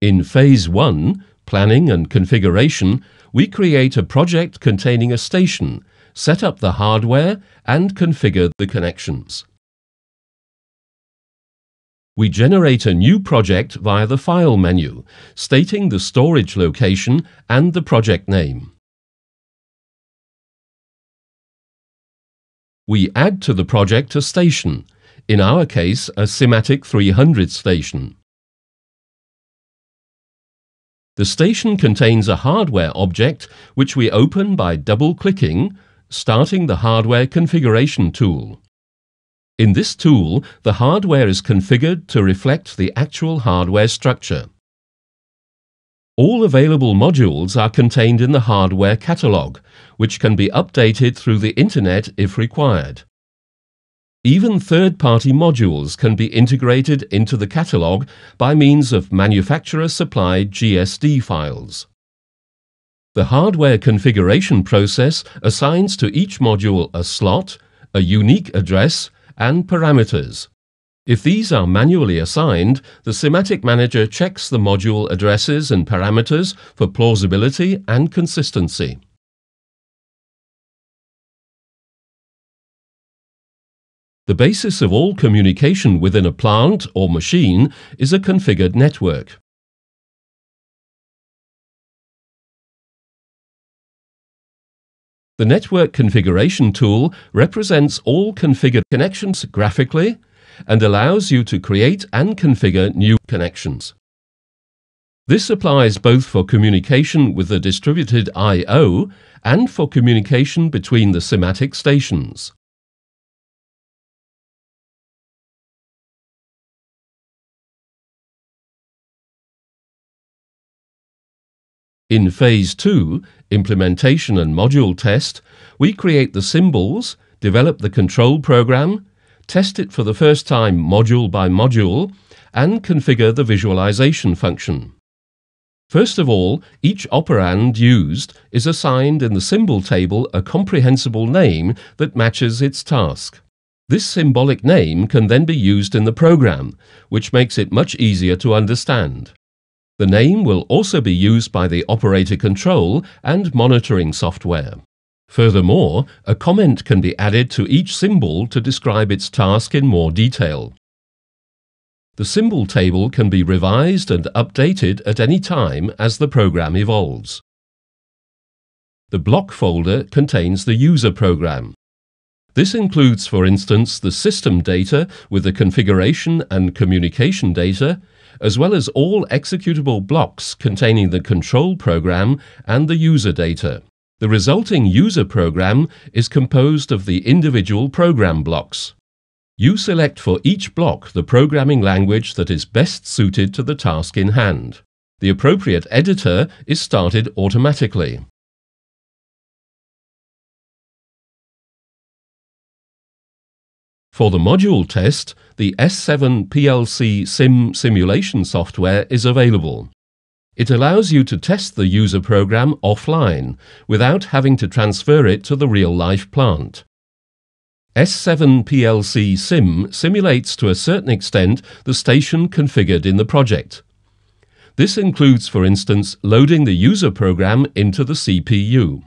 In Phase 1, Planning and Configuration, we create a project containing a station, set up the hardware and configure the connections. We generate a new project via the File menu, stating the storage location and the project name. We add to the project a station, in our case a SIMATIC 300 station. The station contains a hardware object which we open by double-clicking, starting the Hardware Configuration tool. In this tool, the hardware is configured to reflect the actual hardware structure. All available modules are contained in the hardware catalog, which can be updated through the Internet if required. Even third-party modules can be integrated into the catalog by means of manufacturer-supplied GSD files. The hardware configuration process assigns to each module a slot, a unique address, and parameters. If these are manually assigned, the SIMATIC Manager checks the module addresses and parameters for plausibility and consistency. The basis of all communication within a plant or machine is a configured network. The Network Configuration tool represents all configured connections graphically and allows you to create and configure new connections. This applies both for communication with the distributed I.O. and for communication between the SIMATIC stations. In Phase 2, Implementation and Module Test, we create the symbols, develop the control program, test it for the first time module by module, and configure the visualization function. First of all, each operand used is assigned in the symbol table a comprehensible name that matches its task. This symbolic name can then be used in the program, which makes it much easier to understand. The name will also be used by the operator control and monitoring software. Furthermore, a comment can be added to each symbol to describe its task in more detail. The symbol table can be revised and updated at any time as the program evolves. The block folder contains the user program. This includes, for instance, the system data with the configuration and communication data, as well as all executable blocks containing the control program and the user data. The resulting user program is composed of the individual program blocks. You select for each block the programming language that is best suited to the task in hand. The appropriate editor is started automatically. For the module test, the S7 PLC SIM simulation software is available. It allows you to test the user program offline without having to transfer it to the real-life plant. S7 PLC SIM simulates to a certain extent the station configured in the project. This includes, for instance, loading the user program into the CPU.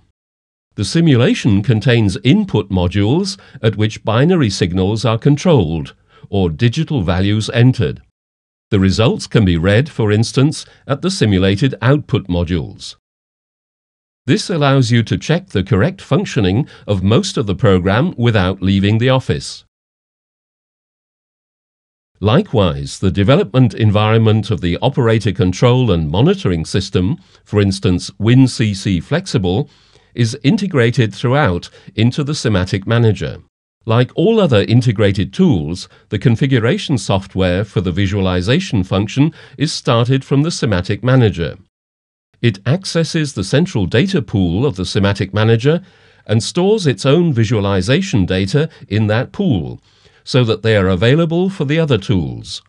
The simulation contains input modules at which binary signals are controlled, or digital values entered. The results can be read, for instance, at the simulated output modules. This allows you to check the correct functioning of most of the program without leaving the office. Likewise, the development environment of the operator control and monitoring system, for instance WinCC Flexible, is integrated throughout into the SIMATIC Manager. Like all other integrated tools, the configuration software for the visualization function is started from the SIMATIC Manager. It accesses the central data pool of the SIMATIC Manager and stores its own visualization data in that pool, so that they are available for the other tools.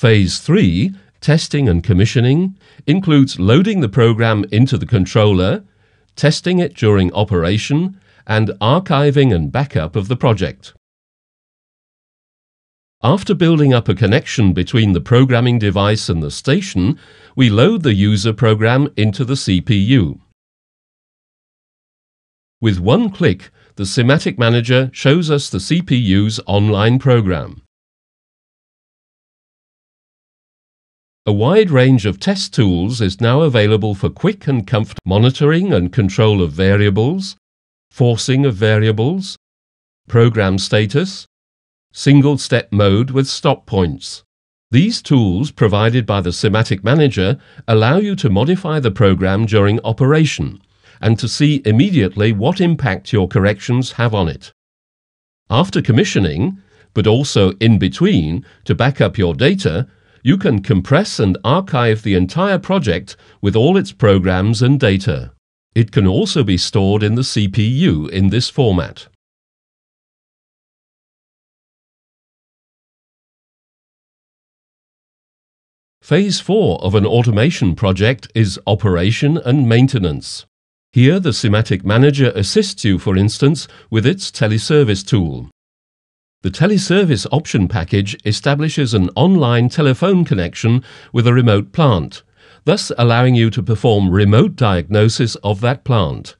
Phase 3, testing and commissioning, includes loading the program into the controller, testing it during operation, and archiving and backup of the project. After building up a connection between the programming device and the station, we load the user program into the CPU. With one click, the Simatic Manager shows us the CPU's online program. A wide range of test tools is now available for quick and comfortable monitoring and control of variables, forcing of variables, program status, single-step mode with stop points. These tools provided by the SIMATIC Manager allow you to modify the program during operation and to see immediately what impact your corrections have on it. After commissioning, but also in between to back up your data, you can compress and archive the entire project with all its programs and data. It can also be stored in the CPU in this format. Phase 4 of an automation project is operation and maintenance. Here the Simatic Manager assists you, for instance, with its teleservice tool. The teleservice option package establishes an online telephone connection with a remote plant, thus allowing you to perform remote diagnosis of that plant.